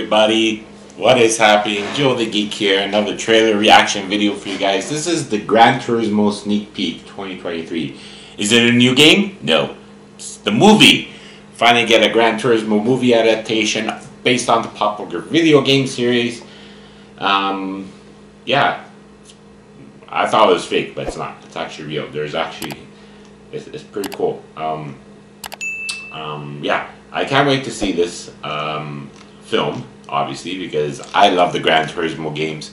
Everybody, what is happening? Joe the Geek here, another trailer reaction video for you guys. This is the Gran Turismo Sneak Peek 2023. Is it a new game? No. It's the movie. Finally get a Gran Turismo movie adaptation based on the popular video game series. Um, yeah. I thought it was fake, but it's not. It's actually real. There's actually, it's, it's pretty cool. Um, um, yeah, I can't wait to see this. Um, film, obviously, because I love the Gran Turismo games.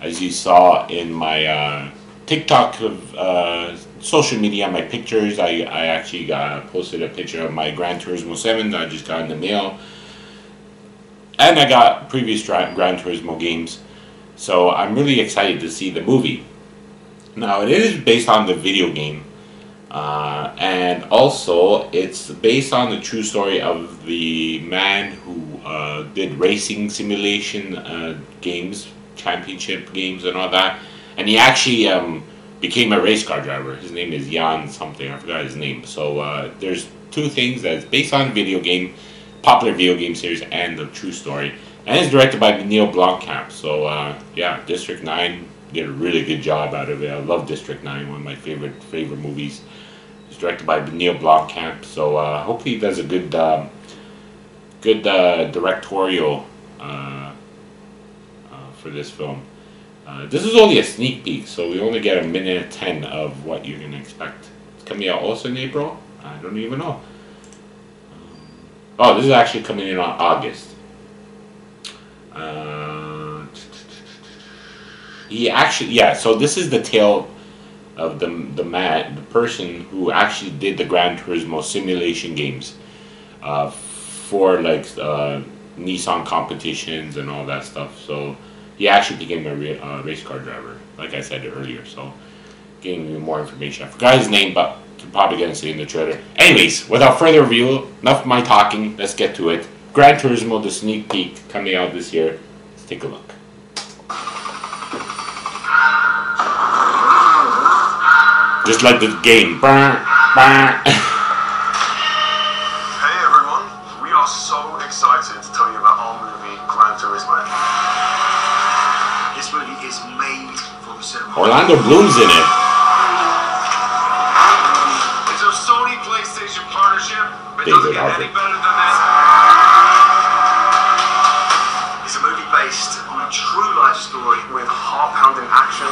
As you saw in my uh, TikTok of uh, social media, my pictures, I, I actually got, posted a picture of my Gran Turismo 7 that I just got in the mail. And I got previous Gran Turismo games. So I'm really excited to see the movie. Now, it is based on the video game. Uh, and also, it's based on the true story of the man who uh, did racing simulation uh, games, championship games, and all that. And he actually um, became a race car driver. His name is Jan something. I forgot his name. So uh, there's two things that's based on video game, popular video game series, and the true story. And it's directed by Neill Blomkamp. So uh, yeah, District Nine did a really good job out of it. I love District Nine, one of my favorite favorite movies. It's directed by Neill Blomkamp. So uh, hopefully he does a good. Um, good uh, directorial uh, for this film. Uh, this is only a sneak peek, so we only get a minute and ten of what you're gonna expect. It's coming out also in April. I don't even know. Um, oh, this is actually coming in on August. Uh, he actually, yeah. So this is the tale of the the man, the person who actually did the Gran Turismo simulation games. Uh, for like uh, Nissan competitions and all that stuff. So he actually became a ra- uh, race car driver, like I said earlier. So getting you more information. I forgot his name, but you're probably gonna see in the trailer. Anyways, without further ado, enough of my talking. Let's get to it. Gran Turismo, the sneak peek coming out this year. Let's take a look. Just like the game. Orlando Bloom's in it. It's a Sony PlayStation partnership. It doesn't get any better than this. It's a movie based on a true life story with heart-pounding action,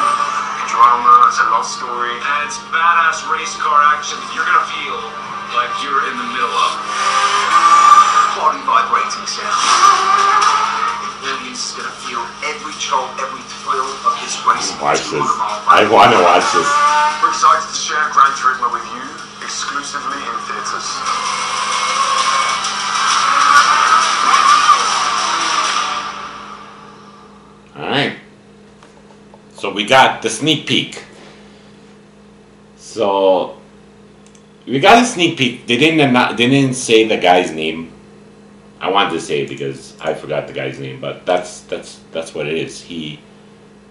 drama, it's a love story, and it's badass race car action that you're gonna feel like you're in the middle of body vibrating sound. Every jolt, every thrill of this race. Watch this. I want to watch this. We're excited to share Gran Turismo with you exclusively in theaters. Alright. So we got the sneak peek. So we got a sneak peek. They didn't they didn't say the guy's name. I wanted to say it because I forgot the guy's name, but that's that's that's what it is. He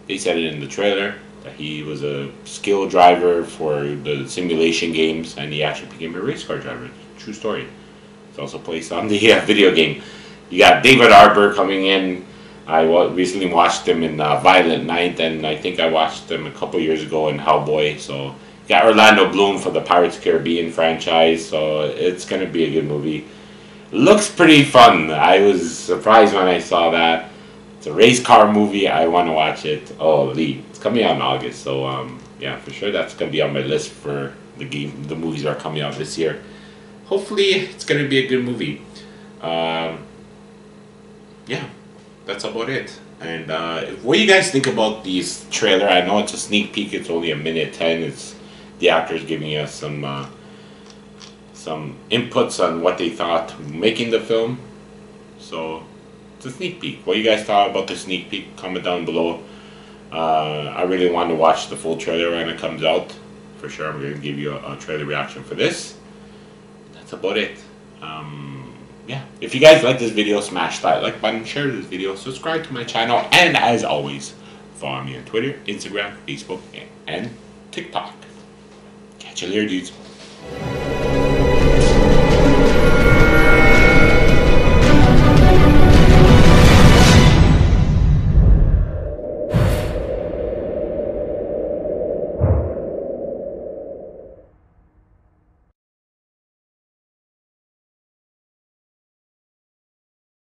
they said it in the trailer that he was a skill driver for the simulation games, and he actually became a race car driver. True story. It's also placed on the uh, video game. You got David Harbour coming in. I recently watched him in uh, Violent Night, and I think I watched him a couple years ago in Hellboy. So got Orlando Bloom for the Pirates Caribbean franchise. So it's gonna be a good movie looks pretty fun. I was surprised when I saw that. It's a race car movie. I want to watch it. Oh, Lee, it's coming out in August, so um, yeah, for sure that's gonna be on my list for the game. The movies are coming out this year. Hopefully, it's gonna be a good movie. Um, yeah, that's about it. And uh, what do you guys think about these trailer? I know it's a sneak peek. It's only a minute ten. It's the actors giving us some. Uh, some inputs on what they thought making the film. So it's a sneak peek. What you guys thought about the sneak peek? Comment down below. Uh, I really want to watch the full trailer when it comes out. For sure, I'm going to give you a, a trailer reaction for this. That's about it. Um, yeah, if you guys like this video, smash that like button, share this video, subscribe to my channel, and as always, follow me on Twitter, Instagram, Facebook, and TikTok. Catch you later, dudes.